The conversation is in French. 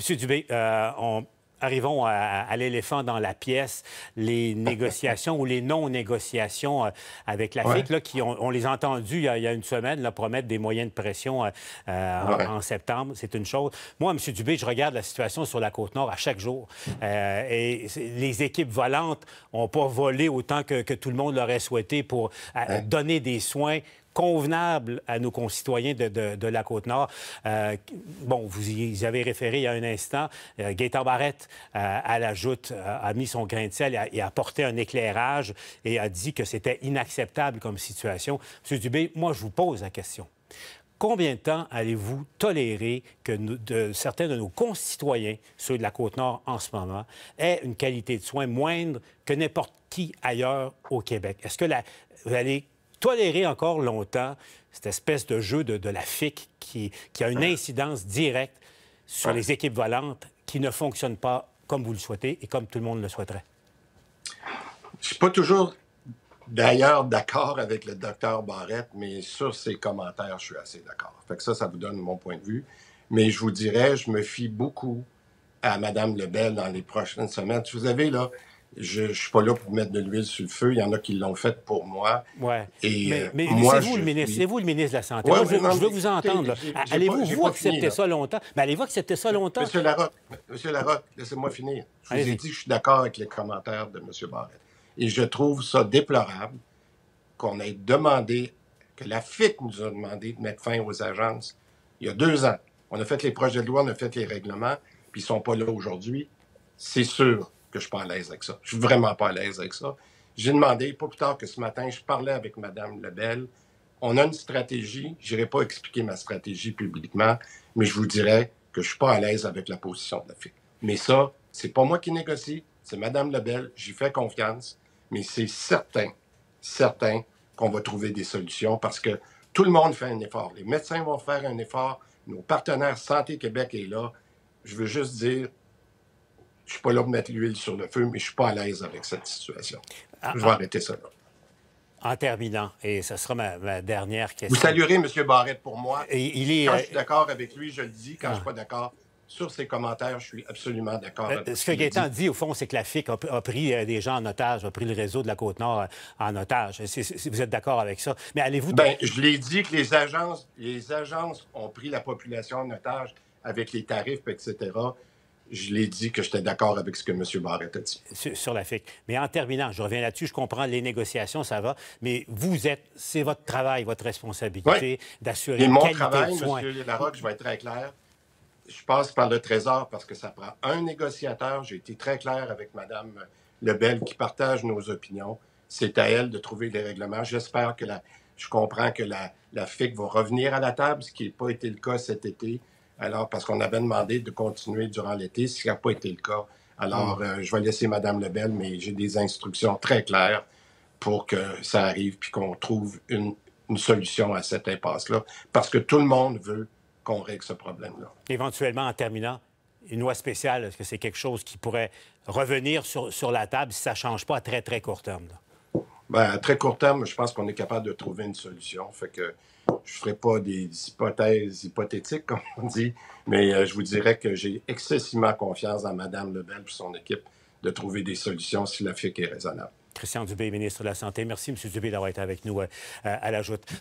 Monsieur Dubé, euh, on arrivons à, l'éléphant dans la pièce, les négociations ou les non-négociations euh, avec la FIC, là, qui on, les a entendus il y a, une semaine là, promettre des moyens de pression euh, en, septembre. C'est une chose. Moi, M. Dubé, je regarde la situation sur la Côte-Nord à chaque jour. et les équipes volantes n'ont pas volé autant que, tout le monde l'aurait souhaité pour donner des soins convenable à nos concitoyens de, la Côte-Nord. Euh, bon, vous y avez référé il y a un instant. Euh, Gaëtan Barrette, euh, à la joute, a mis son grain de sel et a, apporté un éclairage et a dit que c'était inacceptable comme situation. M. Dubé, moi, je vous pose la question. Combien de temps allez-vous tolérer que certains de nos concitoyens, ceux de la Côte-Nord en ce moment, aient une qualité de soins moindre que n'importe qui ailleurs au Québec? Est-ce que la, vous allez tolérer encore longtemps cette espèce de jeu de, la FIC qui, a une incidence directe sur les équipes volantes qui ne fonctionnent pas comme vous le souhaitez et comme tout le monde le souhaiterait? Je suis pas toujours d'ailleurs d'accord avec le docteur Barrette, mais sur ses commentaires, je suis assez d'accord. Fait que ça, ça vous donne mon point de vue. Mais je vous dirais, je me fie beaucoup à Mme Lebel dans les prochaines semaines. Vous avez là je ne suis pas là pour mettre de l'huile sur le feu. Il y en a qui l'ont fait pour moi. Oui. mais, mais c'est vous, le ministre. C'est vous le ministre de la Santé. moi, je, veux vous entendre. Allez-vous vous accepter ça longtemps? Mais allez-vous accepter ça longtemps? Monsieur Larocque, Monsieur Larocque laissez-moi finir. Je vous ai dit que je suis d'accord avec les commentaires de M. Barrett. Et je trouve ça déplorable qu'on ait demandé, que la FIC nous a demandé de mettre fin aux agences il y a deux ans. On a fait les projets de loi, on a fait les règlements, puis ils ne sont pas là aujourd'hui. C'est sûr que je suis pas à l'aise avec ça. Je suis vraiment pas à l'aise avec ça. J'ai demandé, pas plus tard que ce matin, je parlais avec Mme Lebel. On a une stratégie. Je n'irai pas expliquer ma stratégie publiquement, mais je vous dirais que je suis pas à l'aise avec la position de la fille. Mais ça, c'est pas moi qui négocie, c'est Mme Lebel. J'y fais confiance, mais c'est certain, certain qu'on va trouver des solutions parce que tout le monde fait un effort. Les médecins vont faire un effort. Nos partenaires Santé Québec est là. Je veux juste dire, je suis pas là pour mettre l'huile sur le feu, mais je suis pas à l'aise avec cette situation. Ah, je vais ah. arrêter ça là. En terminant, et ce sera ma, dernière question. Vous saluerez M. Barrette pour moi. il est, quand je suis d'accord avec lui, je le dis. Quand je ne suis ah. pas d'accord, sur ses commentaires, je suis absolument d'accord euh, Ce que Gaétan dit. au fond, c'est que la FIC a, pris euh, des gens en otage, a pris le réseau de la Côte-Nord euh, en otage. vous êtes d'accord avec ça. Mais allez-vous... Bien, je l'ai dit que les agences, les agences ont pris la population en otage avec les tarifs, etc je l'ai dit que j'étais d'accord avec ce que M. Barrett a dit. Sur, la FIC. Mais en terminant, je reviens là-dessus, je comprends les négociations, ça va, mais vous êtes, c'est votre travail, votre responsabilité d'assurer une mon travail, M. Larocque, je vais être très clair, je passe par le Trésor parce que ça prend un négociateur. J'ai été très clair avec Mme Lebel qui partage nos opinions. C'est à elle de trouver des règlements. J'espère que la, je comprends que la, la FIC va revenir à la table, ce qui n'a pas été le cas cet été. Alors, parce qu'on avait demandé de continuer durant l'été, ce qui n'a pas été le cas. Alors, mm. euh, je vais laisser Mme Lebel, mais j'ai des instructions très claires pour que ça arrive puis qu'on trouve une, solution à cette impasse-là. Parce que tout le monde veut qu'on règle ce problème-là. Éventuellement, en terminant, une loi spéciale, est-ce que c'est quelque chose qui pourrait revenir sur, sur la table si ça ne change pas à très, très court terme? Bien, à très court terme, je pense qu'on est capable de trouver une solution. Fait que je ne ferai pas des hypothèses hypothétiques, comme on dit, mais euh, je vous dirais que j'ai excessivement confiance dans Mme Lebel et son équipe de trouver des solutions si la FIC est raisonnable. Christian Dubé, ministre de la Santé. Merci, M. Dubé, d'avoir été avec nous euh, à la joute.